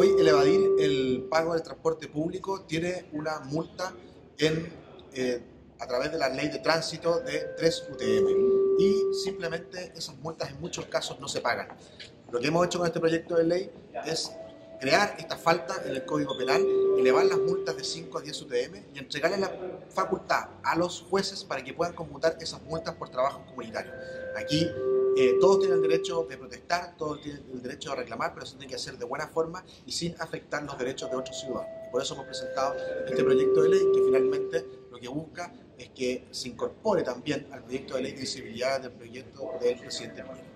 Hoy el evadir el pago del transporte público tiene una multa en, eh, a través de la ley de tránsito de 3 UTM y simplemente esas multas en muchos casos no se pagan. Lo que hemos hecho con este proyecto de ley es crear esta falta en el Código Penal, elevar las multas de 5 a 10 UTM y entregarle la facultad a los jueces para que puedan conmutar esas multas por trabajo comunitario. Aquí eh, todos tienen el derecho de protestar, todos tienen el derecho de reclamar, pero se tiene que hacer de buena forma y sin afectar los derechos de otros ciudadanos. Y por eso hemos presentado este proyecto de ley que finalmente lo que busca es que se incorpore también al proyecto de ley de visibilidad del proyecto del presidente Piñera.